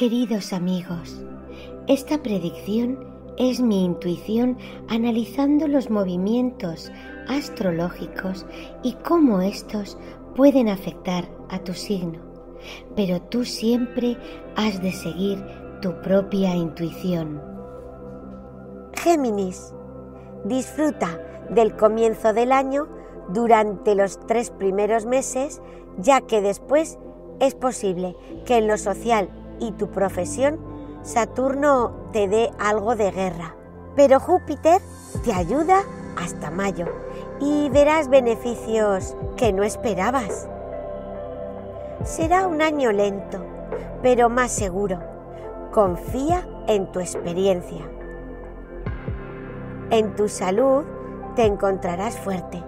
Queridos amigos, esta predicción es mi intuición analizando los movimientos astrológicos y cómo estos pueden afectar a tu signo. Pero tú siempre has de seguir tu propia intuición. Géminis, disfruta del comienzo del año durante los tres primeros meses, ya que después es posible que en lo social y tu profesión Saturno te dé algo de guerra. Pero Júpiter te ayuda hasta mayo y verás beneficios que no esperabas. Será un año lento, pero más seguro. Confía en tu experiencia. En tu salud te encontrarás fuerte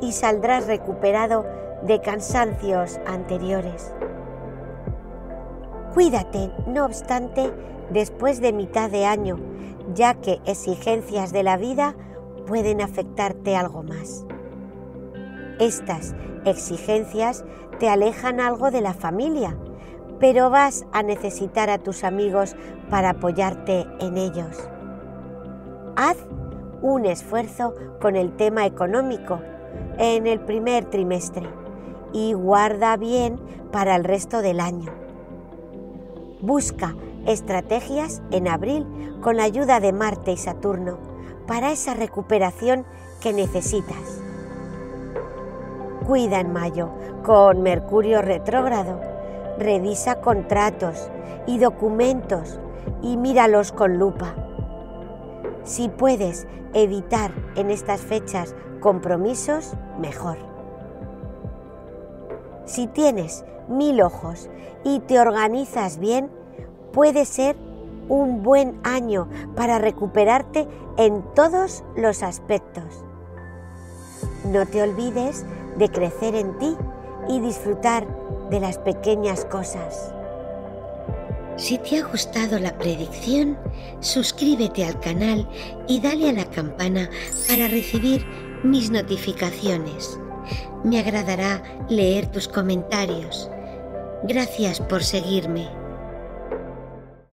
y saldrás recuperado de cansancios anteriores. Cuídate, no obstante, después de mitad de año, ya que exigencias de la vida pueden afectarte algo más. Estas exigencias te alejan algo de la familia, pero vas a necesitar a tus amigos para apoyarte en ellos. Haz un esfuerzo con el tema económico en el primer trimestre y guarda bien para el resto del año. Busca estrategias en abril con la ayuda de Marte y Saturno para esa recuperación que necesitas. Cuida en mayo con Mercurio retrógrado. Revisa contratos y documentos y míralos con lupa. Si puedes evitar en estas fechas compromisos, mejor. Si tienes mil ojos y te organizas bien, puede ser un buen año para recuperarte en todos los aspectos. No te olvides de crecer en ti y disfrutar de las pequeñas cosas. Si te ha gustado la predicción, suscríbete al canal y dale a la campana para recibir mis notificaciones. Me agradará leer tus comentarios. Gracias por seguirme.